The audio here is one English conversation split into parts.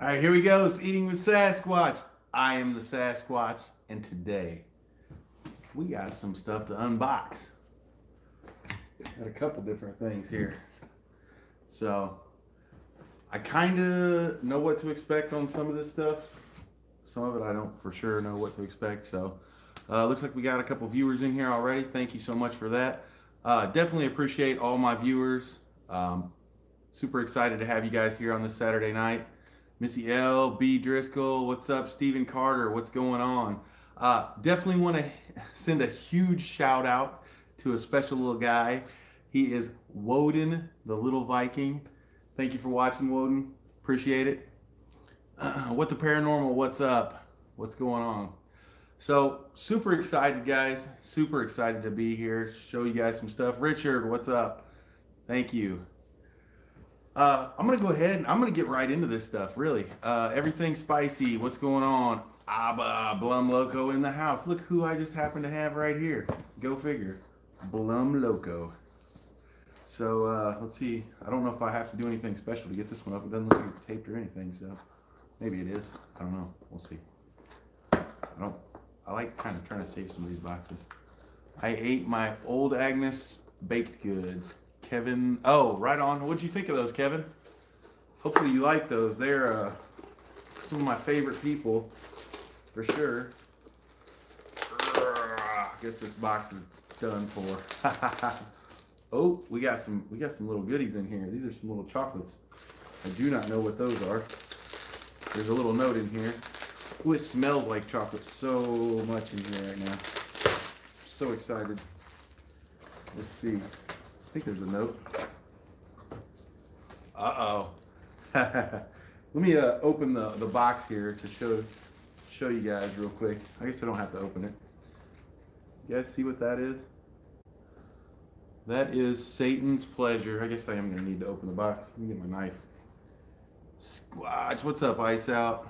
All right, here we go. It's Eating with Sasquatch. I am the Sasquatch, and today we got some stuff to unbox. Got a couple different things here. So, I kind of know what to expect on some of this stuff. Some of it I don't for sure know what to expect. So, uh, looks like we got a couple viewers in here already. Thank you so much for that. Uh, definitely appreciate all my viewers. Um, super excited to have you guys here on this Saturday night. Missy L, B Driscoll, what's up? Stephen Carter, what's going on? Uh, definitely want to send a huge shout out to a special little guy. He is Woden, the little Viking. Thank you for watching, Woden. Appreciate it. What the paranormal? What's up? What's going on? So super excited, guys. Super excited to be here. Show you guys some stuff. Richard, what's up? Thank you. Uh, I'm gonna go ahead and I'm gonna get right into this stuff. Really, uh, everything spicy. What's going on? Abba Blum Loco in the house. Look who I just happen to have right here. Go figure. Blum Loco. So uh, let's see. I don't know if I have to do anything special to get this one up. It doesn't look like it's taped or anything. So maybe it is. I don't know. We'll see. I don't. I like kind of trying to save some of these boxes. I ate my old Agnes baked goods. Kevin. Oh, right on. What'd you think of those, Kevin? Hopefully you like those. They're uh, some of my favorite people, for sure. I guess this box is done for. oh, we got some. We got some little goodies in here. These are some little chocolates. I do not know what those are. There's a little note in here. Ooh, it smells like chocolate so much in here right now. So excited. Let's see. I think there's a note. Uh-oh. Let me uh, open the, the box here to show show you guys real quick. I guess I don't have to open it. You guys see what that is? That is Satan's pleasure. I guess I am going to need to open the box. Let me get my knife. Squatch, what's up, Ice Out?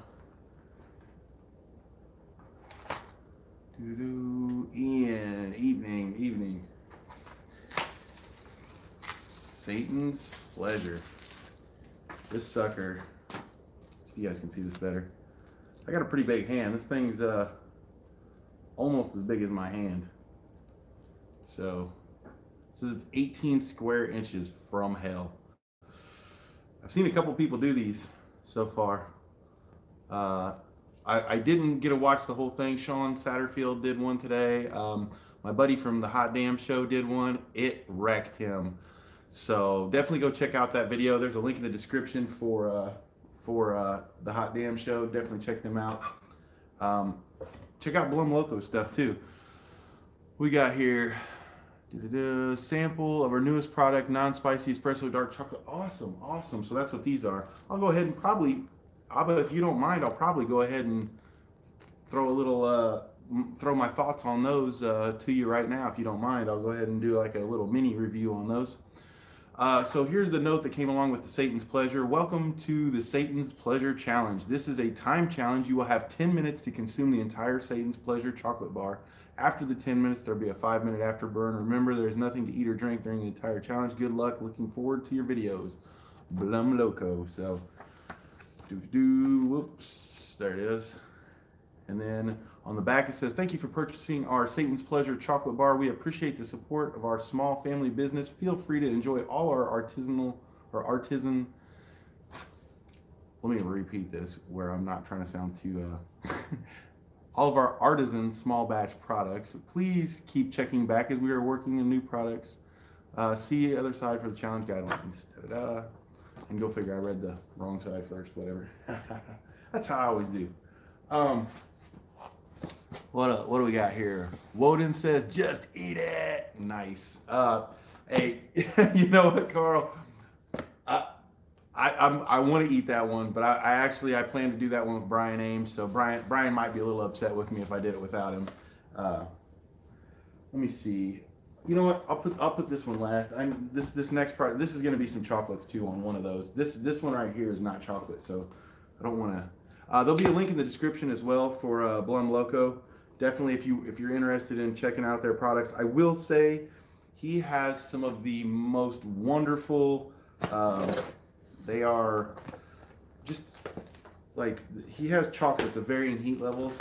Doo-doo, Ian, evening, evening. Satan's Pleasure. This sucker, if you guys can see this better. I got a pretty big hand. This thing's uh, almost as big as my hand. So, says it's 18 square inches from hell. I've seen a couple people do these so far. Uh, I, I, didn't get to watch the whole thing. Sean Satterfield did one today. Um, my buddy from the Hot Damn Show did one. It wrecked him. So definitely go check out that video. There's a link in the description for uh, for uh, the Hot Damn Show. Definitely check them out. Um, check out Blum Loco stuff too. We got here sample of our newest product, non-spicy espresso dark chocolate. Awesome, awesome. So that's what these are. I'll go ahead and probably, Abba, if you don't mind, I'll probably go ahead and throw a little, uh, throw my thoughts on those uh, to you right now. If you don't mind, I'll go ahead and do like a little mini review on those. Uh, so here's the note that came along with the Satan's Pleasure. Welcome to the Satan's Pleasure Challenge. This is a time challenge. You will have 10 minutes to consume the entire Satan's Pleasure chocolate bar. After the 10 minutes, there'll be a five minute afterburn. Remember, there's nothing to eat or drink during the entire challenge. Good luck. Looking forward to your videos. Blum Loco. So, do do whoops. There it is. And then on the back, it says, Thank you for purchasing our Satan's Pleasure chocolate bar. We appreciate the support of our small family business. Feel free to enjoy all our artisanal or artisan. Let me repeat this where I'm not trying to sound too. Uh, all of our artisan small batch products. Please keep checking back as we are working on new products. Uh, see the other side for the challenge guidelines. Da-da-da. And go figure, I read the wrong side first, whatever. That's how I always do. Um, what what do we got here? Woden says, "Just eat it." Nice. Uh, hey, you know what, Carl? I I I'm, i want to eat that one, but I, I, actually I plan to do that one with Brian Ambs. So Brian Brian might be a little upset with me if I did it without him. Uh, let me see. You know what? I'll put I'll put this one last. I'm this this next part. This is going to be some chocolates too on one of those. This this one right here is not chocolate, so I don't want to. Uh, there'll be a link in the description as well for uh, Blum Loco definitely if you if you're interested in checking out their products i will say he has some of the most wonderful um, they are just like he has chocolates of varying heat levels.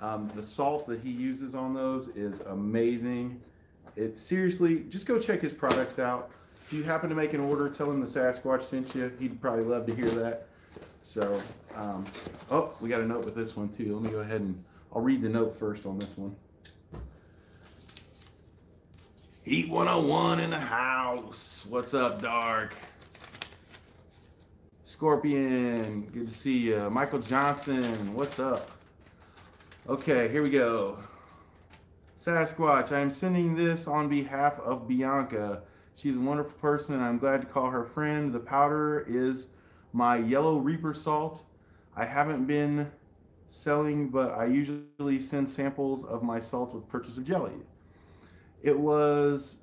Um, the salt that he uses on those is amazing. It's seriously just go check his products out. If you happen to make an order, tell him the Sasquatch sent you. He'd probably love to hear that. So, um, oh, we got a note with this one too. Let me go ahead and I'll read the note first on this one. Heat 101 in the house. What's up, Dark? Scorpion, good to see you. Michael Johnson, what's up? Okay, here we go. Sasquatch, I am sending this on behalf of Bianca. She's a wonderful person and I'm glad to call her friend. The powder is my yellow reaper salt. I haven't been selling, but I usually send samples of my salts with purchase of jelly. It was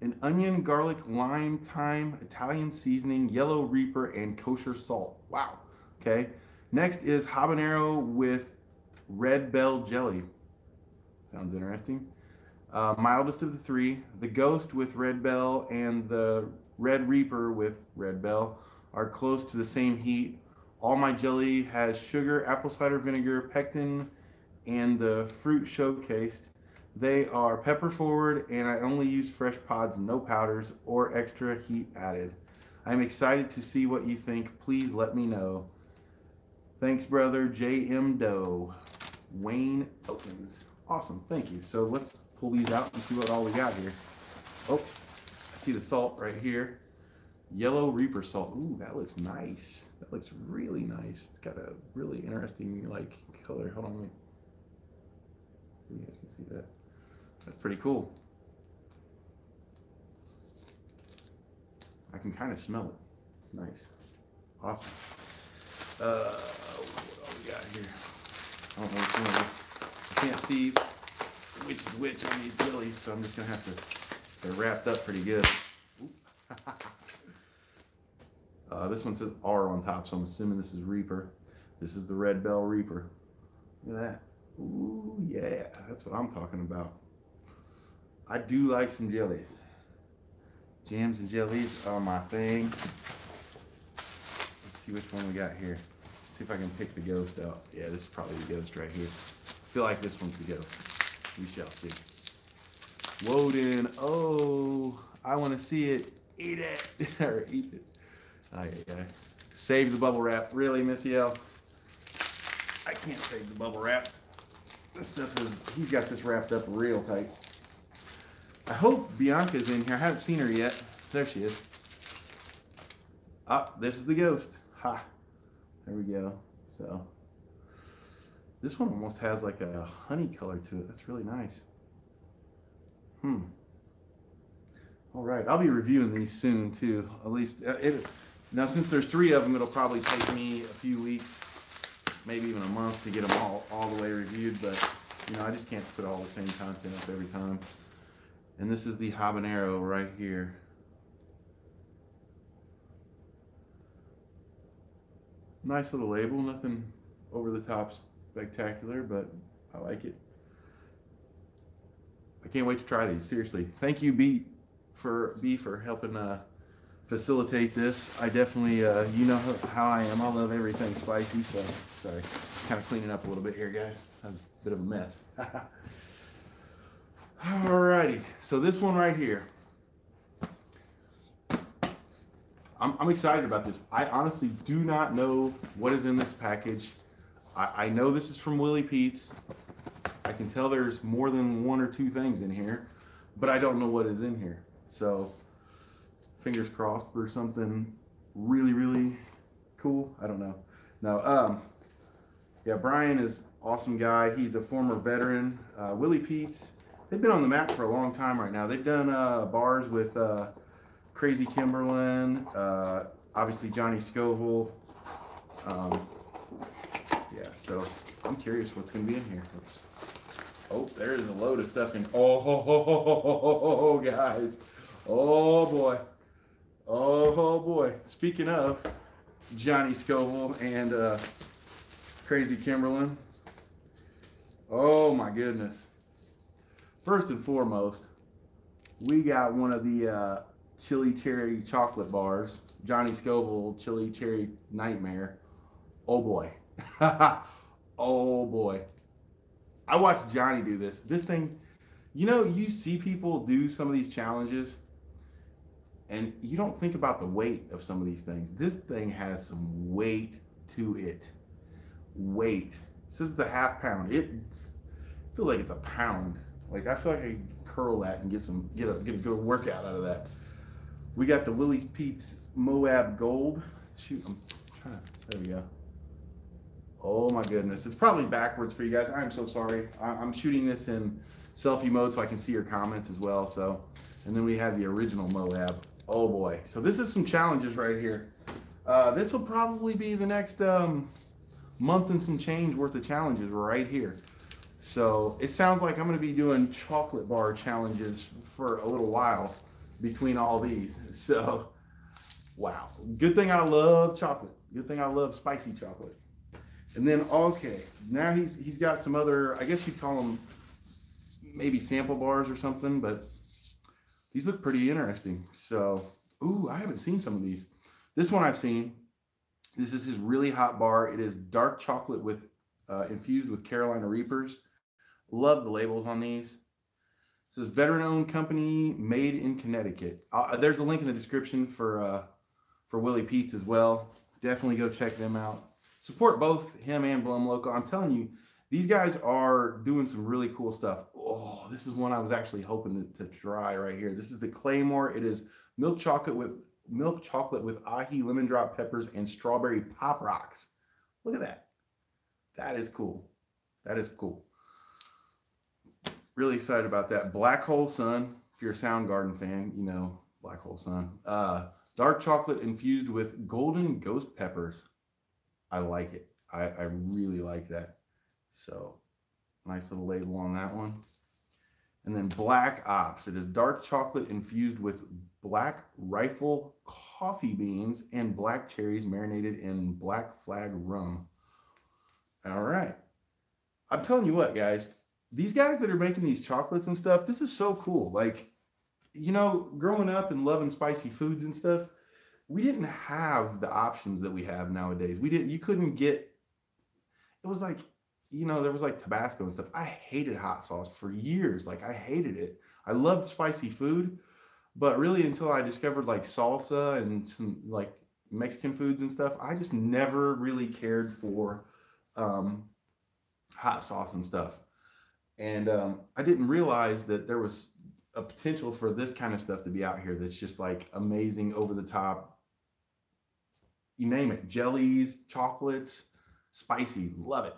an onion, garlic, lime, thyme, Italian seasoning, yellow reaper, and kosher salt. Wow. Okay. Next is habanero with red bell jelly. Sounds interesting. Uh, mildest of the three. The ghost with red bell and the red reaper with red bell are close to the same heat. All my jelly has sugar, apple cider vinegar, pectin, and the fruit showcased. They are pepper forward and I only use fresh pods, no powders or extra heat added. I'm excited to see what you think. Please let me know. Thanks, brother. J.M. Doe. Wayne Opens. Awesome. Thank you. So let's pull these out and see what all we got here. Oh, I see the salt right here. Yellow Reaper salt. Ooh, that looks nice. That looks really nice. It's got a really interesting like color. Hold on, wait. You guys can see that. That's pretty cool. I can kind of smell it. It's nice. Awesome. Uh, what we got here? I don't know which one of this. I can't see which is which on these jellies, so I'm just gonna have to. They're wrapped up pretty good. uh, this one says R on top, so I'm assuming this is Reaper. This is the Red Bell Reaper. Look at that. Ooh, yeah, that's what I'm talking about. I do like some jellies. Jams and jellies are my thing. Let's see which one we got here. Let's see if I can pick the ghost out. Yeah, this is probably the ghost right here. I feel like this one's the ghost. We shall see. Woden. Oh, I want to see it. Eat it. or eat it. Oh, yeah, yeah. Save the bubble wrap. Really, Miss L? I can't save the bubble wrap. This stuff is, he's got this wrapped up real tight. I hope Bianca's in here. I haven't seen her yet. There she is. Ah, this is the ghost. Ha. There we go. So, this one almost has like a honey color to it. That's really nice. Hmm. All right, I'll be reviewing these soon too. At least, uh, it, now since there's three of them, it'll probably take me a few weeks, maybe even a month to get them all all the way reviewed. But you know, I just can't put all the same content up every time. And this is the habanero right here. Nice little label, nothing over the top spectacular, but I like it. I can't wait to try these, seriously. Thank you, B, for, B, for helping uh, facilitate this. I definitely, uh, you know how I am. I love everything spicy, so sorry. Kind of cleaning up a little bit here, guys. That was a bit of a mess. Alrighty, so this one right here. I'm, I'm, excited about this. I honestly do not know what is in this package. I, I know this is from Willy Pete's. I can tell there's more than one or two things in here, but I don't know what is in here. So, fingers crossed for something really, really cool. I don't know. No, um, yeah, Brian is awesome guy. He's a former veteran. Uh, Willy Pete's they've been on the map for a long time right now. They've done uh, bars with uh, Crazy Kimberlin, uh, obviously Johnny Scoville. Um, yeah, so I'm curious what's going to be in here. Let's. Oh, there is a load of stuff in. Oh, ho, ho, ho, ho, ho, guys. Oh boy. Oh boy. Speaking of Johnny Scoville and uh, Crazy Kimberlin. Oh my goodness first and foremost, we got one of the uh, chili cherry chocolate bars, Johnny Scoville chili cherry nightmare. Oh boy. oh boy. I watched Johnny do this. This thing, you know, you see people do some of these challenges and you don't think about the weight of some of these things. This thing has some weight to it. Weight. Says it's a half pound. It feels like it's a pound. Like I feel like I curl that and get some get a get a good workout out of that. We got the Willy Pete's Moab Gold. Shoot, I'm trying to, there we go. Oh my goodness. It's probably backwards for you guys. I'm so sorry. I'm shooting this in selfie mode so I can see your comments as well. So, and then we have the original Moab. Oh boy. So this is some challenges right here. Uh, this will probably be the next um, month and some change worth of challenges right here. So it sounds like I'm going to be doing chocolate bar challenges for a little while between all these. So, wow. Good thing I love chocolate. Good thing I love spicy chocolate. And then, okay, now he's he's got some other, I guess you'd call them maybe sample bars or something, but these look pretty interesting. So, ooh, I haven't seen some of these. This one I've seen. This is his really hot bar. It is dark chocolate with uh, infused with Carolina Reapers. Love the labels on these. It says veteran-owned company, made in Connecticut. Uh, there's a link in the description for uh, for Willy Pete's as well. Definitely go check them out. Support both him and Blum Loco. I'm telling you, these guys are doing some really cool stuff. Oh, this is one I was actually hoping to, to try right here. This is the Claymore. It is milk chocolate with milk chocolate with aji lemon drop peppers and strawberry pop rocks. Look at that. That is cool. That is cool. Really excited about that. Black Hole Sun. If you're a Soundgarden fan, you know Black Hole Sun. Uh, dark chocolate infused with golden ghost peppers. I like it. I, I really like that. So nice little label on that one. And then Black Ops. It is dark chocolate infused with black rifle coffee beans and black cherries marinated in black flag rum. All right. I'm telling you what, guys, these guys that are making these chocolates and stuff, this is so cool. Like, you know, growing up and loving spicy foods and stuff, we didn't have the options that we have nowadays. We didn't, you couldn't get, it was like you know, there was like Tabasco and stuff. I hated hot sauce for years. Like I hated it. I loved spicy food, but really until I discovered like salsa and some like Mexican foods and stuff, I just never really cared for um, hot sauce and stuff. And um, I didn't realize that there was a potential for this kind of stuff to be out here that's just like amazing, over the top. You name it, jellies, chocolates, spicy, love it.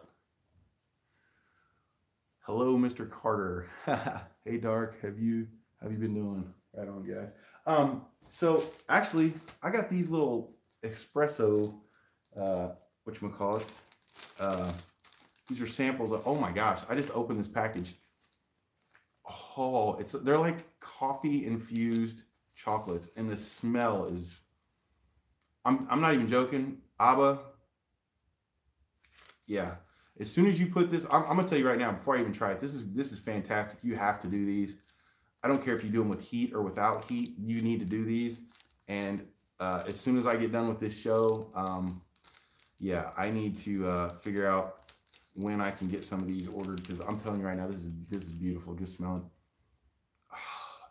Hello, Mr. Carter. hey, Dark. Have you have you been doing? Right on, guys. Um, so actually, I got these little espresso, uh, what you call it? Uh, these are samples. Of, oh my gosh! I just opened this package. Oh, it's they're like coffee infused chocolates, and the smell is. I'm I'm not even joking. Abba. Yeah, as soon as you put this, I'm, I'm, gonna tell you right now before I even try it. This is this is fantastic. You have to do these. I don't care if you do them with heat or without heat. You need to do these. And uh, as soon as I get done with this show, um, yeah, I need to uh, figure out when I can get some of these ordered because I'm telling you right now, this is this is beautiful. Just smelling.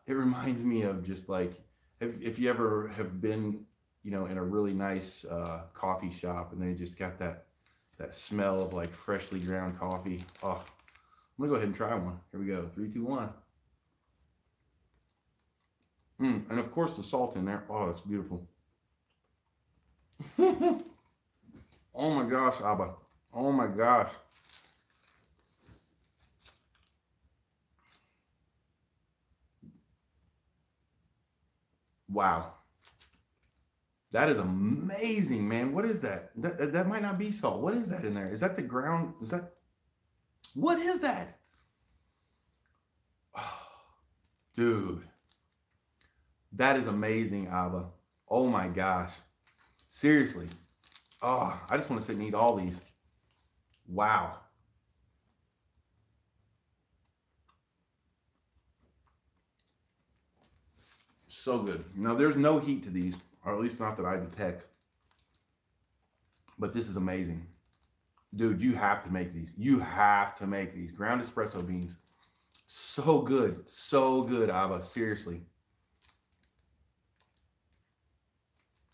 It reminds me of just like if if you ever have been, you know, in a really nice uh, coffee shop and they just got that that smell of like freshly ground coffee. Oh, I'm gonna go ahead and try one. Here we go. Three, two, one. Mm, and of course the salt in there. Oh, it's beautiful. oh my gosh, Abba. Oh my gosh. Wow. That is amazing, man. What is that? that? That, that might not be salt. What is that in there? Is that the ground? Is that what is that? Oh, dude, that is amazing, Abba. Oh my gosh. Seriously. Oh, I just want to sit and eat all these. Wow. So good. Now, there's no heat to these or at least not that I detect. But this is amazing. Dude, you have to make these. You have to make these. Ground espresso beans. So good. So good, Ava. Seriously.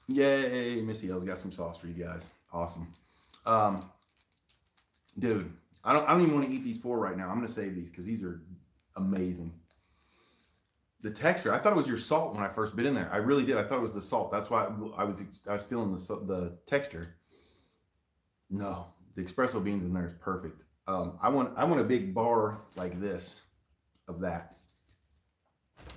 Yay, Missy L's got some sauce for you guys. Awesome. Um, dude, I don't I don't even want to eat these four right now. I'm gonna save these because these are amazing. The texture, I thought it was your salt when I first bit in there. I really did. I thought it was the salt. That's why I was I was feeling the the texture. No, the espresso beans in there is perfect. Um, I want I want a big bar like this of that.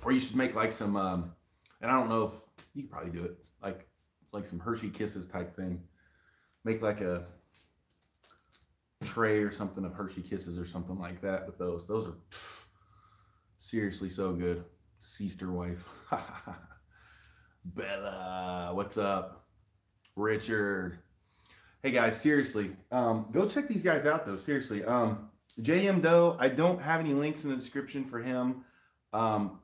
Or you should make like some, um, and I don't know if you could probably do it, like like some Hershey Kisses type thing. Make like a tray or something of Hershey Kisses or something like that with those. Those are pff, seriously so good. Sister wife. Bella, what's up? Richard. Hey guys, seriously, um, go check these guys out though. Seriously, um, JM Doe. I don't have any links in the description for him. Um,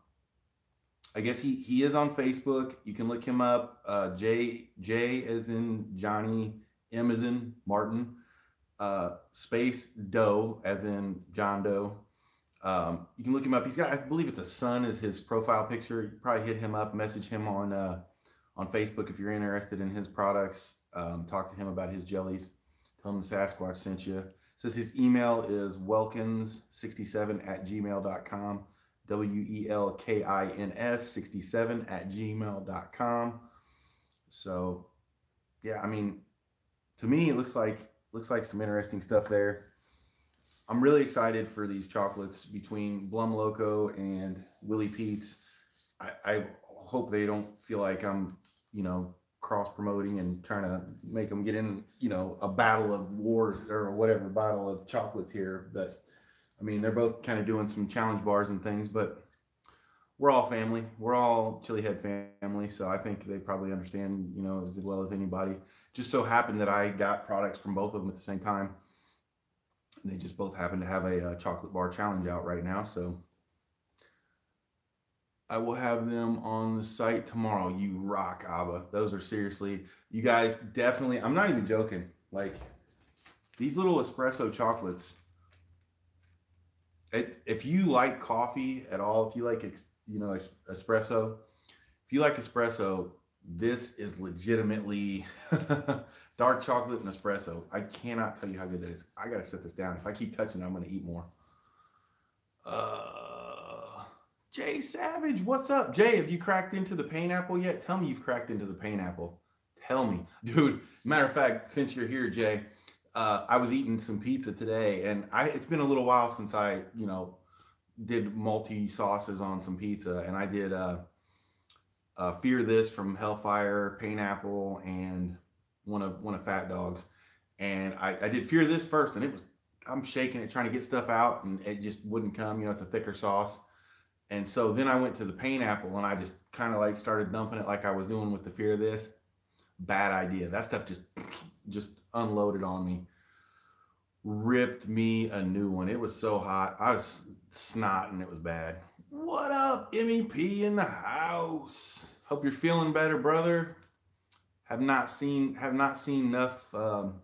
I guess he he is on Facebook. You can look him up. Uh, J J as in Johnny, M as in Martin, uh, space Doe as in John Doe. Um, you can look him up. He's got, I believe it's a son is his profile picture. You probably hit him up, message him on uh, on Facebook if you're interested in his products. Um, talk to him about his jellies. Tell him the Sasquatch sent you. Says his email is welkins67 at gmail.com. W E L K I N S 67 at gmail.com. So, yeah, I mean, to me, it looks like looks like some interesting stuff there. I'm really excited for these chocolates between Blum Loco and Willy Pete's. I, I hope they don't feel like I'm, you know, cross promoting and trying to make them get in, you know, a battle of wars or whatever battle of chocolates here. But I mean, they're both kind of doing some challenge bars and things, but we're all family. We're all Chili Head family, so I think they probably understand, you know, as well as anybody. Just so happened that I got products from both of them at the same time. They just both happen to have a, a uh, chocolate bar challenge out right now, so I will have them on the site tomorrow. You rock, Abba. Those are seriously, you guys definitely, I'm not even joking. Like, these little espresso chocolates, it, if you like coffee at all, if you like, you know, espresso, if you like espresso, this is legitimately dark chocolate and espresso. I cannot tell you how good that is. I got to set this down. If I keep touching it, I'm to eat more. Uh, Jay Savage, what's up? Jay, have you cracked into the pineapple yet? Tell me you've cracked into the pineapple. Tell me. Dude, matter of fact, since you're here, Jay, uh, I was eating some pizza today, and I it's been a little while since I, you know, did multi sauces on some pizza, and I did uh, uh, Fear This from Hellfire, Pineapple, and one of one of Fat Dogs, and I, I did Fear This first, and it was I'm shaking it, trying to get stuff out, and it just wouldn't come. You know, it's a thicker sauce. And so then I went to the pineapple and I just kind of like started dumping it like I was doing with the fear of this. Bad idea. That stuff just just unloaded on me. Ripped me a new one. It was so hot. I was snotting. It was bad. What up, MEP in the house? Hope you're feeling better, brother. Have not seen have not seen enough um,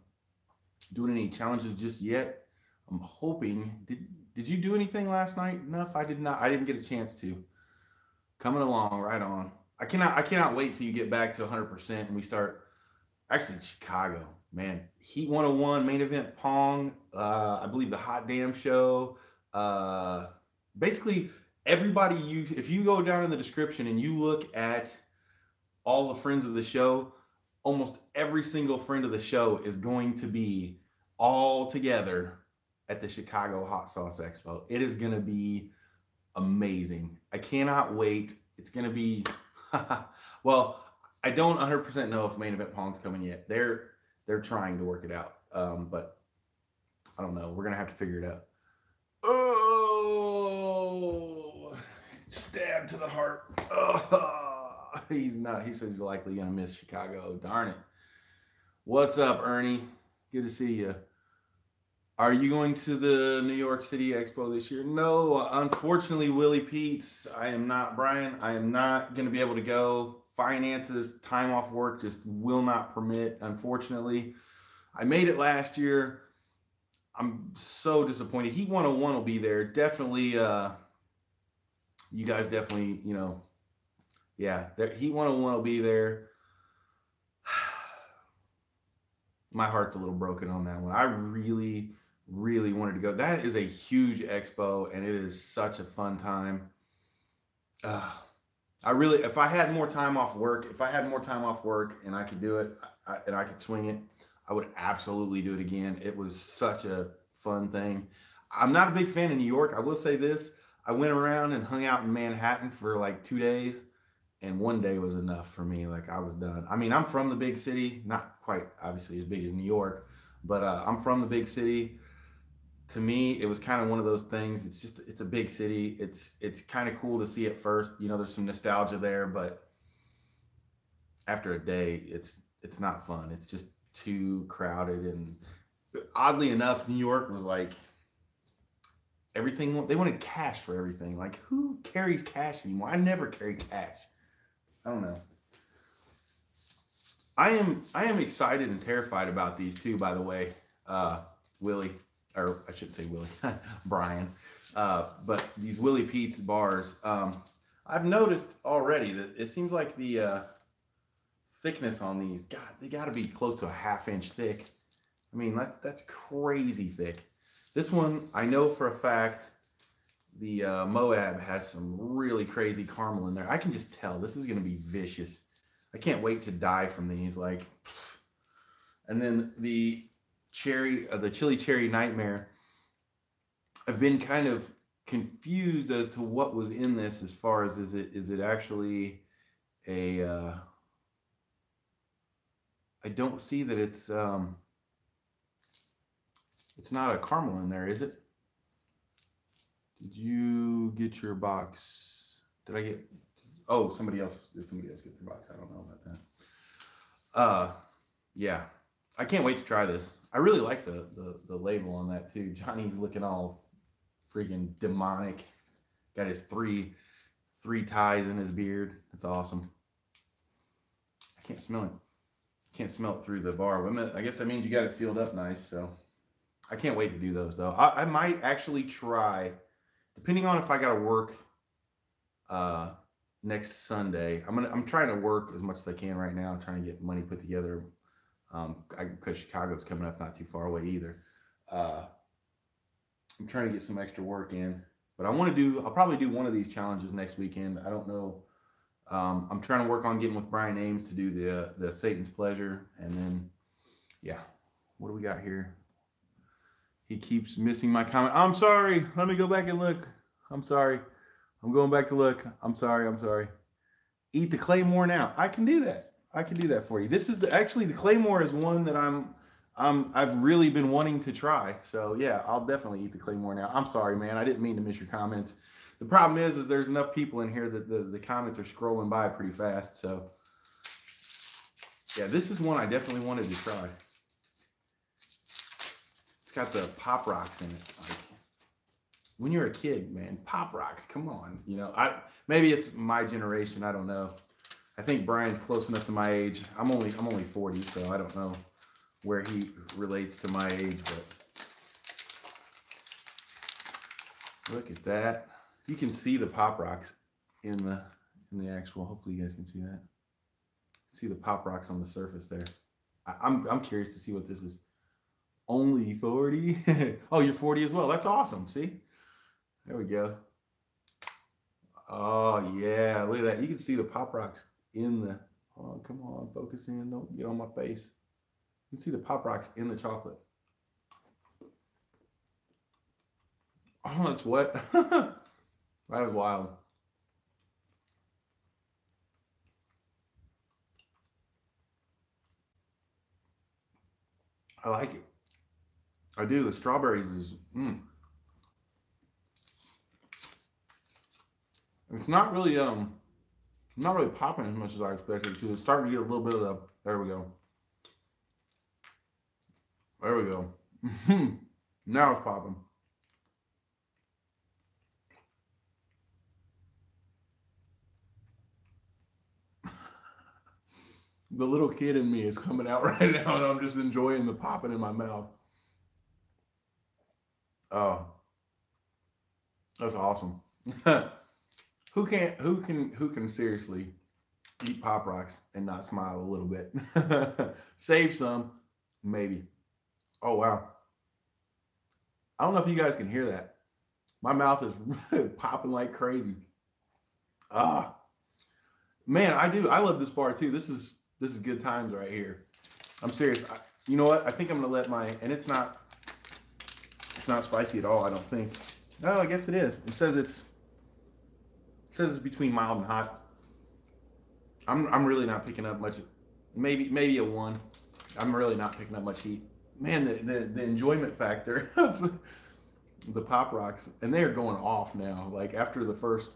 doing any challenges just yet. I'm hoping. Did did you do anything last night? Enough? I did not. I didn't get a chance to. Coming along, right on. I cannot. I cannot wait till you get back to 100 percent and we start. Actually, Chicago, man. Heat 101 main event Pong. Uh, I believe the Hot Damn Show. Uh, basically, everybody you. If you go down in the description and you look at all the friends of the show, almost every single friend of the show is going to be all together at the Chicago Hot Sauce Expo. It is going to be amazing. I cannot wait. It's going to be, well, I don't 100% know if main event Pong's coming yet. They're they're trying to work it out, um, but I don't know. We're gonna have to figure it out. Oh, stab to the heart. Oh, he's not. He says he's likely gonna miss Chicago. Darn it. What's up, Ernie? Good to see you. Are you going to the New York City Expo this year? No, unfortunately, Willy Pete's. I am not, Brian. I am not going to be able to go. Finances, time off work just will not permit, unfortunately. I made it last year. I'm so disappointed. Heat 101 will be there. Definitely, uh, you guys definitely, you know, yeah, there, Heat 101 will be there. My heart's a little broken on that one. I really, really wanted to go. That is a huge expo, and it is such a fun time. Uh, I really, if I had more time off work, if I had more time off work and I could do it I, and I could swing it, I would absolutely do it again. It was such a fun thing. I'm not a big fan of New York. I will say this. I went around and hung out in Manhattan for like two days, and one day was enough for me. Like I was done. I mean, I'm from the big city, not quite obviously as big as New York, but uh, I'm from the big city. To me, it was kind of one of those things. It's just it's a big city. It's it's kind of cool to see it first. You know, there's some nostalgia there, but after a day, it's it's not fun. It's just too crowded and oddly enough new york was like everything they wanted cash for everything like who carries cash anymore i never carry cash i don't know i am i am excited and terrified about these two by the way uh willie or i shouldn't say willie brian uh but these willy pete's bars um i've noticed already that it seems like the uh thickness on these, God, they got to be close to a half inch thick. I mean, that's, that's crazy thick. This one, I know for a fact, the uh, Moab has some really crazy caramel in there. I can just tell this is going to be vicious. I can't wait to die from these. Like, and then the cherry, uh, the chili cherry nightmare. I've been kind of confused as to what was in this as far as is it is it actually a uh, I don't see that it's um, it's not a caramel in there, is it? Did you get your box? Did I get? Oh, somebody else. Did somebody else get their box? I don't know about that. Uh, yeah, I can't wait to try this. I really like the the, the label on that too. Johnny's looking all freaking demonic. Got his three three ties in his beard. It's awesome. I can't smell it can't smell it through the bar. I guess that means you got it sealed up nice. So I can't wait to do those though. I, I might actually try, depending on if I got to work uh, next Sunday. I'm gonna I'm trying to work as much as I can right now. Trying to get money put together um, because Chicago's coming up not too far away either. Uh, I'm trying to get some extra work in, but I want to do. I'll probably do one of these challenges next weekend. I don't know um, I'm trying to work on getting with Brian Ambs to do the the Satan's Pleasure, and then yeah, what do we got here? He keeps missing my comment. I'm sorry. Let me go back and look. I'm sorry. I'm going back to look. I'm sorry. I'm sorry. Eat the claymore now. I can do that. I can do that for you. This is the actually the claymore is one that I'm um I've really been wanting to try. So yeah, I'll definitely eat the claymore now. I'm sorry, man. I didn't mean to miss your comments. The problem is, is there's enough people in here that the, the comments are scrolling by pretty fast. So yeah, this is one I definitely wanted to try. It's got the pop rocks in it. Like when you're a kid, man, pop rocks, come on. You know, I maybe it's my generation, I don't know. I think Brian's close enough to my age. I'm only I'm only 40, so I don't know where he relates to my age, but look at that. You can see the pop rocks in the in the actual. Hopefully, you guys can see that. See the pop rocks on the surface there. I, I'm I'm curious to see what this is. Only 40. oh, you're 40 as well. That's awesome. See, there we go. Oh yeah, look at that. You can see the pop rocks in the. Oh, come on, focus in. Don't get on my face. You can see the pop rocks in the chocolate. Oh, that's wet. that is wild. I like it. I do. The strawberries is, mm. It's not really, um, not really popping as much as I expected to. It's starting to get a little bit of the, there we go. There we go. now it's popping. the little kid in me is coming out right now, and I'm just enjoying the popping in my mouth. Oh, that's awesome. who can't? Who can? Who can seriously eat pop rocks and not smile a little bit? Save some, maybe. Oh wow. I don't know if you guys can hear that. My mouth is popping like crazy. Ah, man, I do. I love this bar too. This is this is good times right here. I'm serious. I, you know what? I think I'm gonna let my and it's not it's not spicy at all. I don't think. No, I guess it is. It says it's it says it's between mild and hot. I'm I'm really not picking up much. Maybe maybe a one. I'm really not picking up much heat. Man, the the, the enjoyment factor of the pop rocks, and they are going off now. Like after the first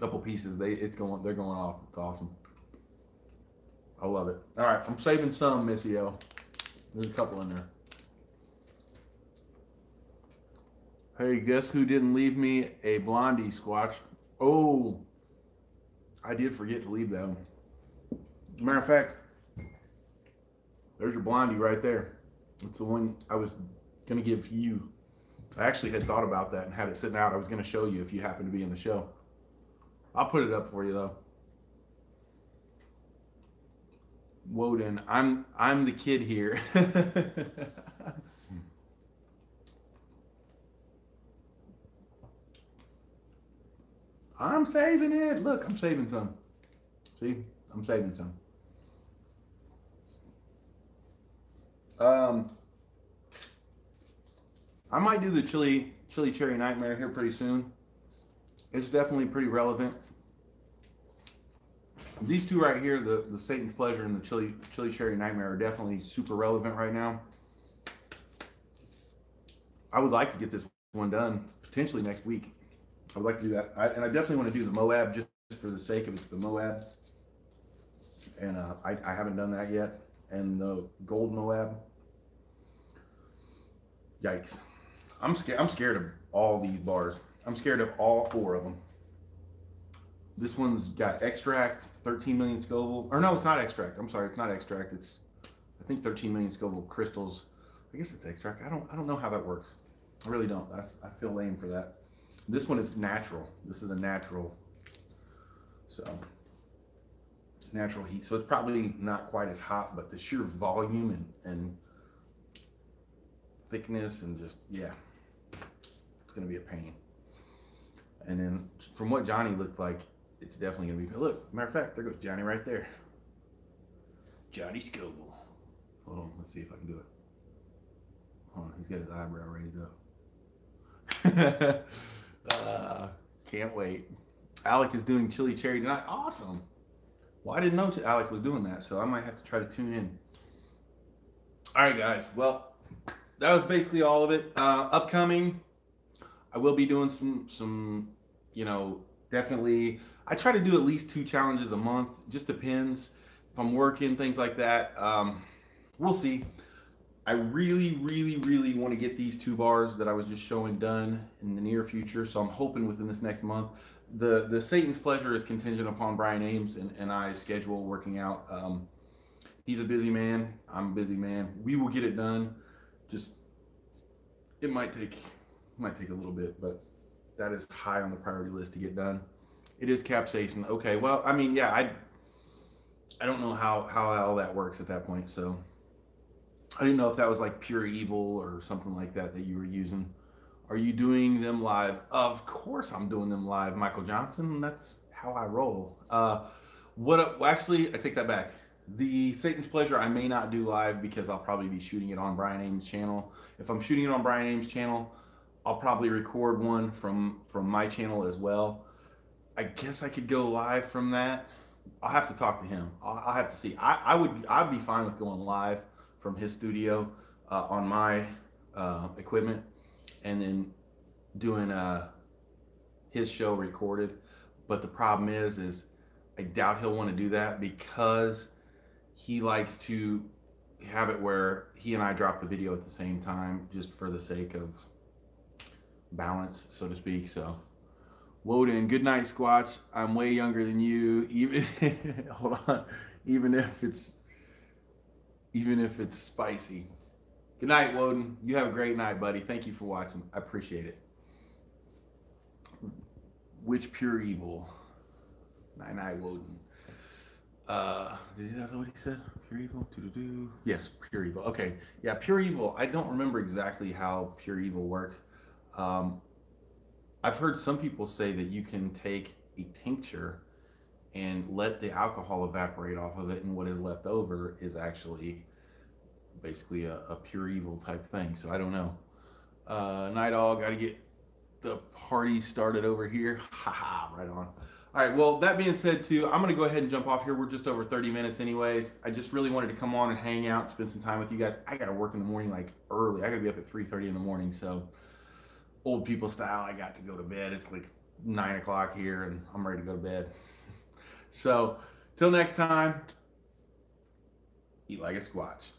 couple pieces, they it's going they're going off. It's awesome. I love it. All right, I'm saving some, Missy O. There's a couple in there. Hey, guess who didn't leave me a blondie squatch? Oh, I did forget to leave that one. Matter of fact, there's your blondie right there. It's the one I was going to give you. I actually had thought about that and had it sitting out. I was going to show you if you happen to be in the show. I'll put it up for you though. Woden, I'm I'm the kid here. I'm saving it. Look, I'm saving some. See, I'm saving some. Um, I might do the chili chili cherry nightmare here pretty soon. It's definitely pretty relevant. These two right here, the, the Satan's Pleasure and the Chili Chili Cherry Nightmare are definitely super relevant right now. I would like to get this one done potentially next week. I would like to do that. I, and I definitely want to do the Moab just for the sake of it's the Moab. And uh, I, I haven't done that yet. And the Gold Moab. Yikes. I'm scared. I'm scared of all these bars. I'm scared of all four of them. This one's got extract, 13 million Scoville. Or no, it's not extract. I'm sorry, it's not extract. It's I think 13 million Scoville crystals. I guess it's extract. I don't I don't know how that works. I really don't. I feel lame for that. This one is natural. This is a natural. So natural heat. So it's probably not quite as hot, but the sheer volume and, and thickness and just yeah, it's gonna be a pain. And then from what Johnny looked like, it's definitely gonna be. Look, matter of fact, there goes Johnny right there. Johnny Scoville. Hold on, let's see if I can do it. Hold on, he's got his eyebrow raised up. uh, can't wait. Alec is doing chili cherry tonight. Awesome. Well, I didn't know Alec was doing that, so I might have to try to tune in. All right, guys. Well, that was basically all of it. Uh, upcoming, I will be doing some some, you know, definitely I try to do at least two challenges a month. Just depends if I'm working, things like that. Um, we'll see. I really, really, really want to get these two bars that I was just showing done in the near future. So I'm hoping within this next month. The the Satan's Pleasure is contingent upon Brian Ambs and, and I schedule working out. Um, he's a busy man. I'm a busy man. We will get it done. Just it might take might take a little bit, but that is high on the priority list to get done. It is capsaicin. Okay, well, I mean, yeah, I I don't know how how all that works at that point. So I didn't know if that was like pure evil or something like that that you were using. Are you doing them live? Of course, I'm doing them live, Michael Johnson. That's how I roll. Uh, what? Well, actually, I take that back. The Satan's Pleasure I may not do live because I'll probably be shooting it on Brian Ambs' channel. If I'm shooting it on Brian Ambs' channel, I'll probably record one from from my channel as well. I guess I could go live from that. I'll have to talk to him. I'll, I'll have to see. I, I, would I'd be fine with going live from his studio uh, on my uh, equipment, and then doing uh, his show recorded. But the problem is, is I doubt he'll want to do that because he likes to have it where he and I drop the video at the same time, just for the sake of balance, so to speak. So. Woden, good night, Squatch. I'm way younger than you. Even hold on, even if it's even if it's spicy. Good night, Woden. You have a great night, buddy. Thank you for watching. I appreciate it. Which pure evil? Night night, Woden. Uh, did that what he said? Pure evil? Doo-doo-doo. Yes, pure evil. Okay, yeah, pure evil. I don't remember exactly how pure evil works. Um, I've heard some people say that you can take a tincture and let the alcohol evaporate off of it, and what is left over is actually basically a, a pure evil type thing. So I don't know. Uh, Night All, got to get the party started over here. Haha, right on. All right, well, that being said, too, I'm going to go ahead and jump off here. We're just over 30 minutes, anyways. I just really wanted to come on and hang out, spend some time with you guys. I got to work in the morning, like early. I got to be up at 3:30 in the morning. So, old people style, I got to go to bed. It's like nine o'clock here, and I'm ready to go to bed. So, till next time, eat like a squatch.